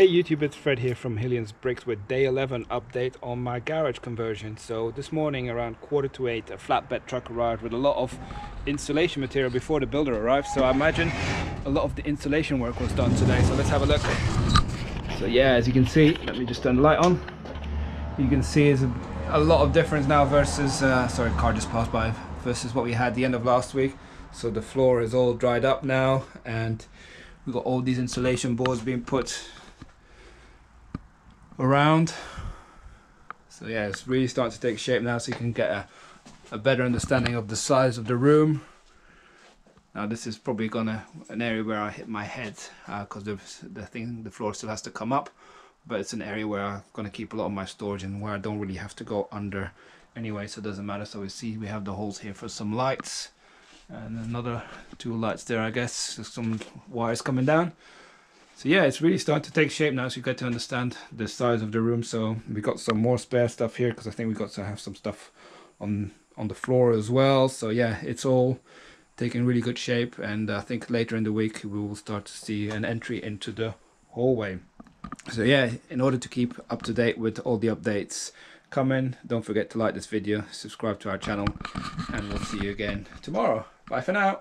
Hey YouTube, it's Fred here from Hillian's Bricks with day 11 update on my garage conversion. So this morning around quarter to eight, a flatbed truck arrived with a lot of insulation material before the builder arrived. So I imagine a lot of the insulation work was done today. So let's have a look. So yeah, as you can see, let me just turn the light on. You can see is a, a, lot of difference now versus, uh, sorry, car just passed by, versus what we had the end of last week. So the floor is all dried up now and we've got all these insulation boards being put around. So yeah it's really starting to take shape now so you can get a, a better understanding of the size of the room. Now this is probably gonna an area where I hit my head because uh, the, the thing the floor still has to come up but it's an area where I'm gonna keep a lot of my storage and where I don't really have to go under anyway so it doesn't matter. So we see we have the holes here for some lights and another two lights there I guess. Some wires coming down so yeah, it's really starting to take shape now, so you get to understand the size of the room. So we got some more spare stuff here because I think we got to have some stuff on on the floor as well. So yeah, it's all taking really good shape, and I think later in the week we will start to see an entry into the hallway. So yeah, in order to keep up to date with all the updates coming, don't forget to like this video, subscribe to our channel, and we'll see you again tomorrow. Bye for now.